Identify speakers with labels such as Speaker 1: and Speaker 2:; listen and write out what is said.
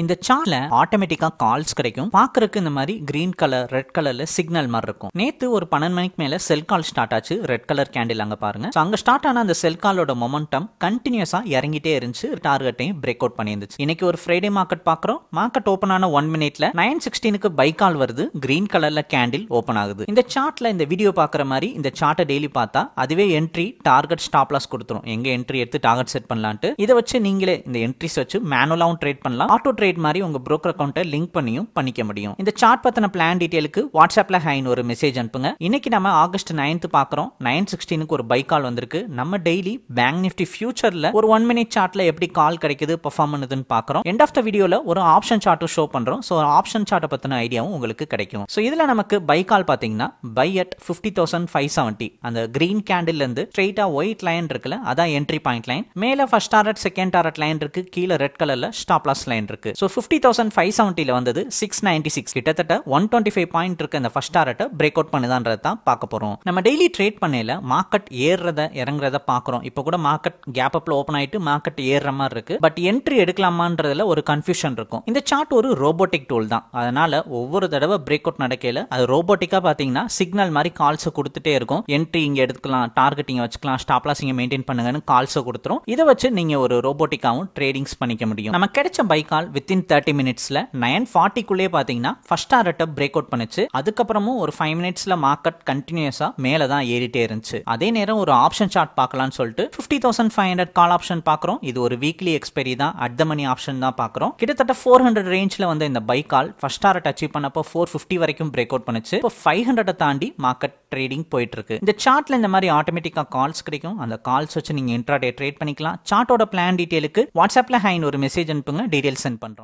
Speaker 1: இந்த சார்ட்ல ஆட்டோமேட்டிக்கா கால்ஸ் கிடைக்கும். பாக்குறதுக்கு இந்த மாதிரி கிரீன் கலர் ரெட் கலர்ல சிக்னல் மாதிரி இருக்கும். நேத்து ஒரு பன்னெண்டு மணிக்கு மேல செல் கால் ஸ்டார்ட் ஆச்சு. ரெட் கலர் கேண்டில் அங்க பாருங்க. அங்க ஸ்டார்ட் ஆன அந்த செல் காலோட மொமெண்டம் கண்டினியூஸா இறங்கிட்டே இருந்துச்சு. டார்கெட்டையும் பிரேக் அவுட் பண்ணியிருந்துச்சு. இன்னைக்கு ஒரு ஃப்ரைடே மார்க்கெட் பாக்குறோம் மார்க்கெட் ஓப்பன் ஆன ஒன் மினிட்ல நைன் சிக்ஸ்டீனுக்கு பை கால் வருது. கிரீன் கலர்ல கேண்டில் ஓப்பன் ஆகுது. இந்த சார்ட்ல இந்த வீடியோ பாக்குற மாதிரி இந்த சார்ட்டை டெய்லி பார்த்தா அதுவே என்ட்ரி டார்கெட் ஸ்டாப் லாஸ் கொடுத்துரும். எங்க என்ட்ரி எடுத்து டார்கெட் செட் பண்ணலான்ட்டு. இதை வச்சு நீங்களே இந்த என்ட்ரிஸ் வச்சு மேனுவலாவும் ட்ரேட் பண்ணலாம். ஆட்டோ ட்ரேட் மாதிரி உங்க ப்ரோக்கர் அக்கௌண்ட்டை லிங்க் பண்ணியும் பண்ணிக்க முடியும். இந்த சார்ட் பற்றின பிளான் டீட்டெயிலுக்கு வாட்ஸ்அப்பில் ஹைன் ஒரு மெசேஜ் அனுப்புங்க. இன்னைக்கு நம்ம ஆகஸ்ட் நைன்த் பார்க்குறோம் நைன் சிக்ஸ்டீனுக்கு ஒரு பை கால் வந்திருக்கு. நம்ம டெய்லி பேங்க் நிஃப்டி ஃபியூச்சரில் ஒரு ஒன் மினிட் சார்ட்டில் எப்படி கால் கிடைக்குது பர்ஃபார்ம் பண்ணுதுன்னு பார்க்குறோம் எண்ட் ஆஃப் த வீடியோவில் ஒரு ஆப்ஷன் சார்ட்டும் ஷோ பண்ணுறோம் ஸோ ஆப்ஷன் சார்ட்டை பற்றின ஐடியாவும் உங்களுக்கு கிடைக்கும். ஸோ இதில் நமக்கு பை கால் பார்த்தீங்கன்னா buy at fifty thousand five seventy அந்த கிரீன் கேண்டில்லேருந்து ஸ்ட்ரெயிட்டாக ஒயிட் லைன் இருக்குல்ல அதான் என்ட்ரி பாயிண்ட் லைன் மேலே first target second target line இருக்கு. கீழே ரெட் கலர்ல ஸ்டாப் லாஸ் லைன் இருக்கு. ஸோ ஃபிஃப்டி தௌசண்ட் ஃபைவ் செவன்ட்டில வந்தது சிக்ஸ் நைன்டி சிக்ஸ் கிட்டத்தட்ட ஒன் டுவெண்ட்டி ஃபைவ் பாயிண்ட் இருக்க இந்த ஃபர்ஸ்ட் டாரட்டை பிரேக் அவுட் பண்ணுதான்றதை தான் பார்க்க போறோம். நம்ம டெய்லி ட்ரேட் பண்ணையில மார்க்கெட் ஏறுறத இறங்குறத பார்க்குறோம். இப்போ கூட மார்க்கெட் கேப் அப்ல ஓப்பன் ஆயிட்டு மார்க்கெட் ஏறுற மாதிரி இருக்கு. பட் என்ட்ரி எடுக்கலாமான்றதுல ஒரு கன்ஃபியூஷன் இருக்கும். இந்த சார்ட் ஒரு ரோபோட்டிக் டூல் தான். அதனால ஒவ்வொரு தடவை பிரேக் அவுட் நடக்கையில அது ரோபோட்டிக்கா பாத்தீங்கன்னா சிக்னல் மாதிரி கால்ஸ் கொடுத்துட்டே இருக்கும். என்ட்ரி இங்க எடுத்துக்கலாம் டார்கெட்டிங் வச்சுக்கலாம் ஸ்டாப் லாஸ் இங்க மெயின்டைன் பண்ணுங்கன்னு கால்ஸ் கொடுத்துரும். இதை வச்சு நீங்க ஒரு ரோபோட்டிக்காவும் ட்ரேடிங்ஸ் பண்ணிக்க முடியும். நம்ம கிடைச்ச பை கால் வித்தின் தேர்ட்டி மினிட்ஸ்ல நைன் ஃபார்ட்டிக்குள்ளே பார்த்தீங்கன்னா ஃபர்ஸ்ட் டாரட்டை பிரேக் அவுட் பண்ணுச்சு. அதுக்கப்புறமும் ஒரு ஃபைவ் மினிட்ஸ்ல மார்க்கெட் கண்டினியூஸா மேல தான் ஏறிட்டே இருந்துச்சு. அதே நேரம் ஒரு ஆப்ஷன் சார்ட் பார்க்கலாம்னு சொல்லிட்டு fifty thousand five hundred call option பார்க்குறோம். இது ஒரு வீக்லி எக்ஸ்பைரி தான். அட் த மணி ஆப்ஷன் தான் பார்க்குறோம். கிட்டத்தட்ட ஃபோர் ஹண்ட்ரட் ரேஞ்சில் வந்து இந்த பை கால் ஃபர்ஸ்ட் ஆர்ட் அச்சீவ் பண்ணப்போ ஃபோர் ஃபிஃப்டி வரைக்கும் பிரேக் அவுட் பண்ணுச்சு. இப்போ ஃபைவ் ஹண்ட்ரட் தாண்டி மார்க்கெட் ட்ரேடிங் போயிட்டுருக்கு. இந்த சார்ட்டில் இந்த மாதிரி ஆட்டோமேட்டிக்காக கால்ஸ் கிடைக்கும். அந்த கால்ஸ் வச்சு நீங்கள் இன்ட்ராடே ட்ரேட் பண்ணிக்கலாம். சார்ட்டோட பிளான் டீட்டெயிலுக்கு வாட்ஸ்அப்பில் ஹைன் ஒரு மெசேஜ் அனுப்புங்க. டீட்டெயில்ஸ் சென்ட் பண்ணுறோம்